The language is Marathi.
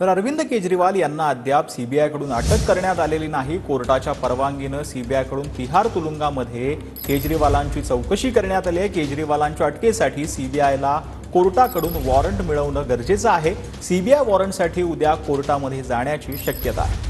तर अरविंद केजरीवाल यांना अद्याप सीबीआयकडून अटक करण्यात आलेली नाही. कोर्टाच्या परवानगीनं सीबीआयकडून तिहार तुरुंगामध्ये केजरीवालांची चौकशी करण्यात आली आहे. केजरीवालांच्या अटकेसाठी सीबीआयला कोर्टाकडून वॉरंट मिळवणं गरजेचं आहे. सीबीआय वॉरंटसाठी उद्या कोर्टामध्ये जाण्याची शक्यता आहे.